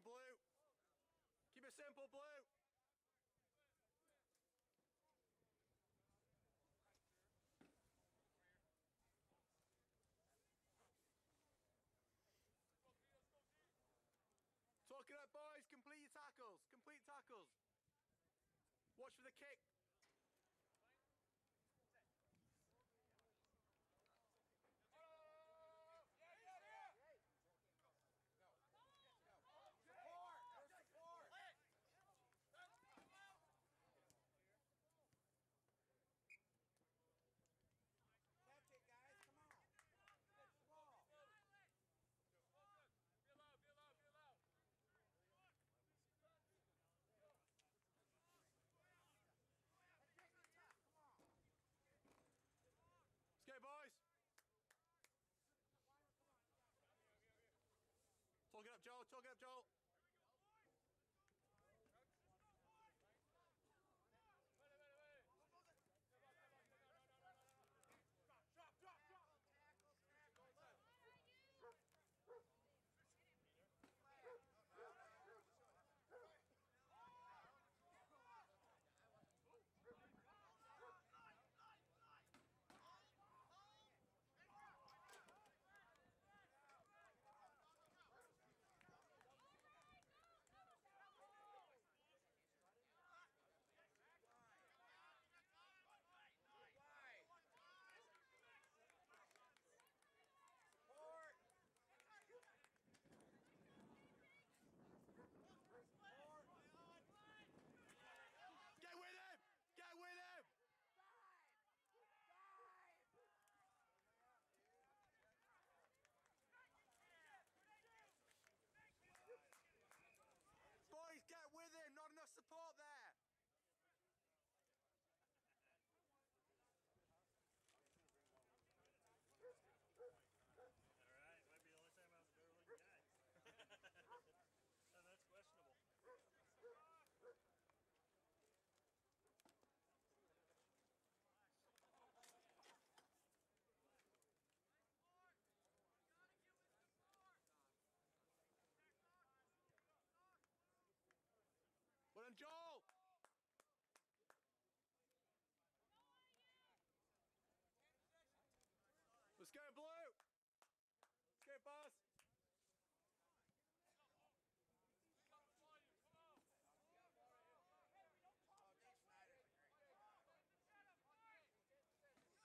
you, Blue. Keep it simple, Blue. Talk it up, boys. Complete your tackles. Complete tackles. Watch for the kick. Support! There's support! Catch it, guys. Come on. Catch the ball. Come on. Let's go, boys. Talk it up, Joel. Talk it up, Joel. Done, Joel. Let's go, Blue. Let's go, boss.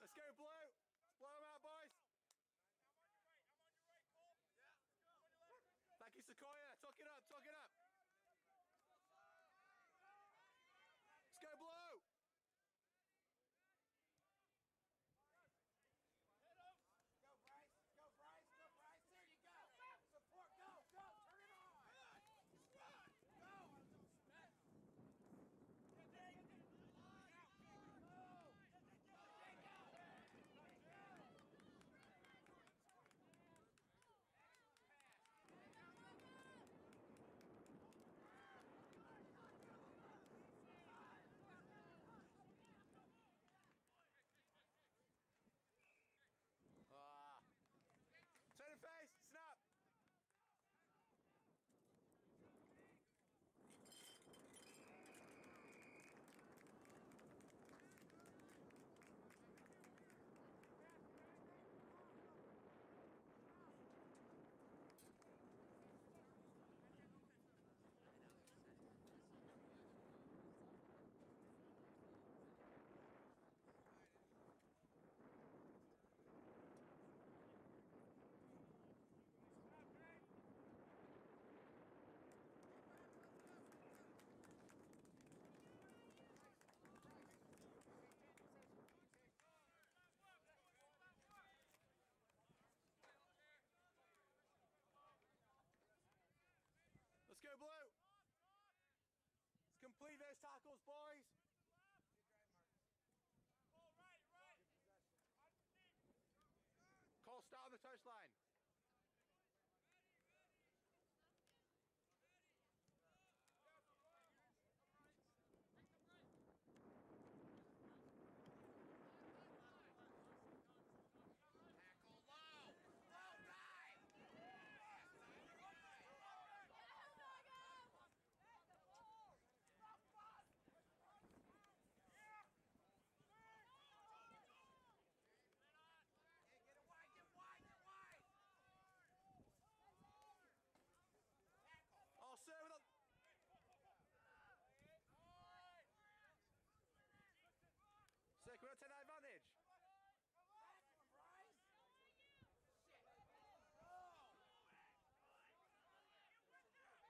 Let's go, Blue. Blow them out, boys. Thank you, Sequoia. Talk it up. Talk it up. Let's go, Blue. Go, Bryce. Go, Bryce. Go, Bryce. There you go. Support. Go. Go. Turn it on. Go. Ah. Turn and face. Snap. Let's go, Blue. Let's complete those tackles, boys. Cole, start on the touchline.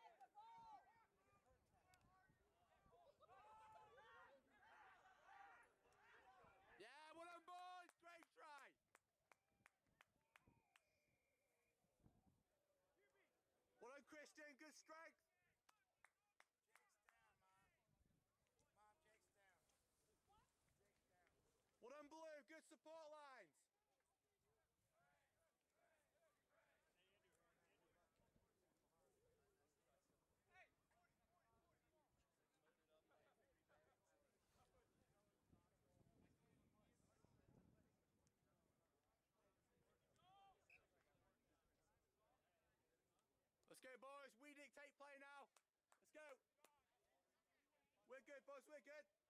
Tackle low. Low dive. strength. Well done, Blue. Good support lines. Let's go, dictate play now. Let's go. We're good, boys. We're good.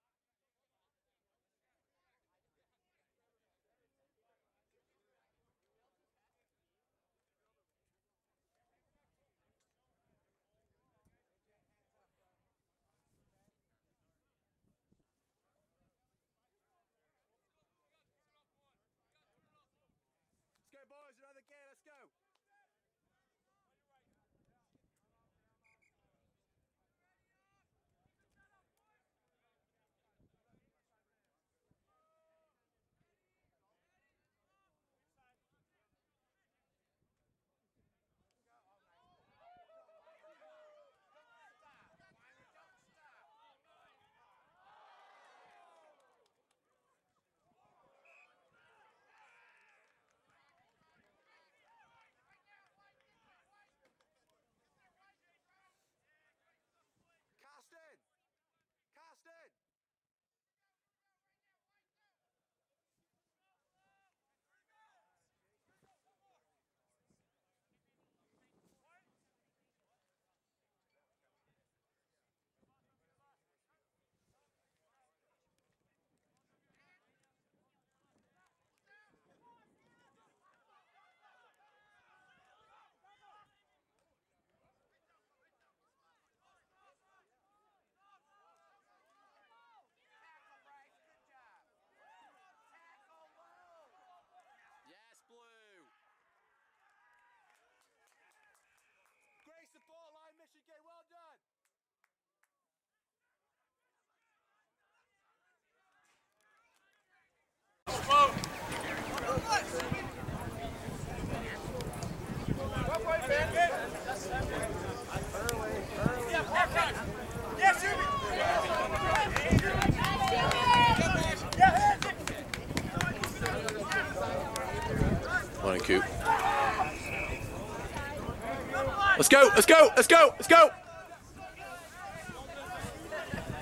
Let's go, let's go, let's go, let's go.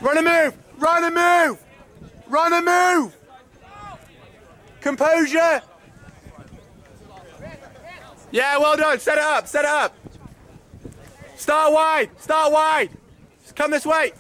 Run and move, run and move, run and move. Composure. Yeah, well done. Set it up, set it up. Start wide, start wide. Come this way.